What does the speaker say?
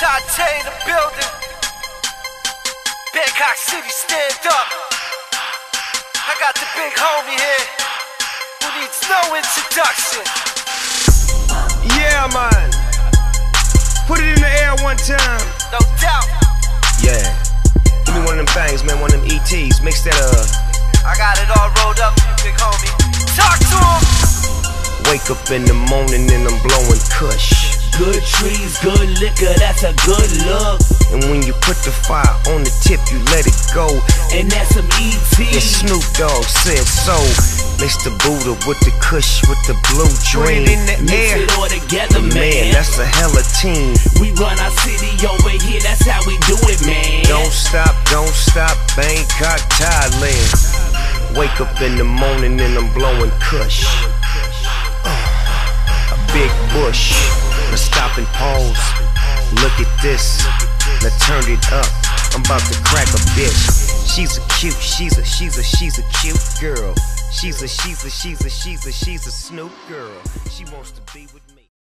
Dante in the building. Bangkok City, stand up. I got the big homie here who needs no introduction. Yeah, man. Put it in the air one time. No doubt, Yeah. Give me one of them things, man. One of them ETs. Mix that up. I got it all rolled up you, big homie. Talk to him. Wake up in the morning and I'm blowing kush. Good trees, good liquor, that's a good look. And when you put the fire on the tip, you let it go. And that's some ET. Snoop Dogg said so. The Buddha with the kush with the blue dream. in the Mix it all together, Man, man. that's a hella team. We run our city over here, that's how we do it, man. Don't stop, don't stop, Bangkok, Thailand. Wake up in the morning and I'm blowing kush. Uh, a big bush. Now stop and pause. Look this. Now turn it up. I'm about to crack a bitch. She's a cute, she's a, she's a, she's a cute girl. She's a, she's a, she's a, she's a, she's a Snoop girl. She wants to be with me.